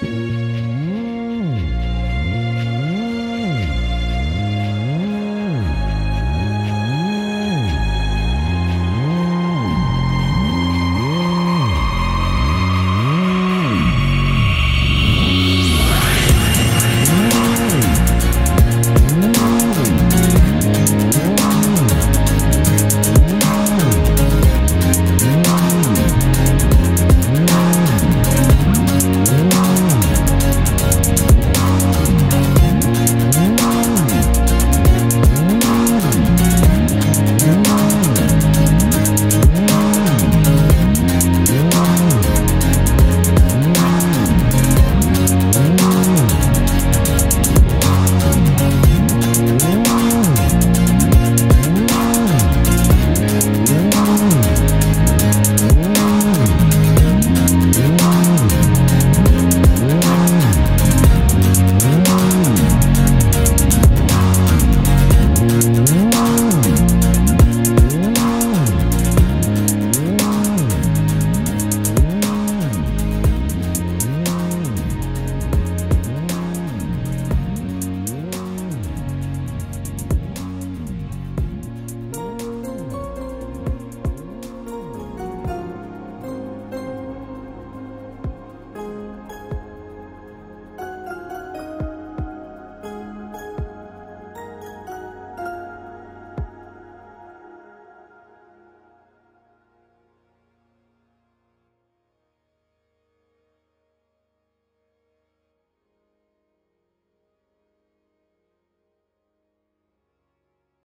Música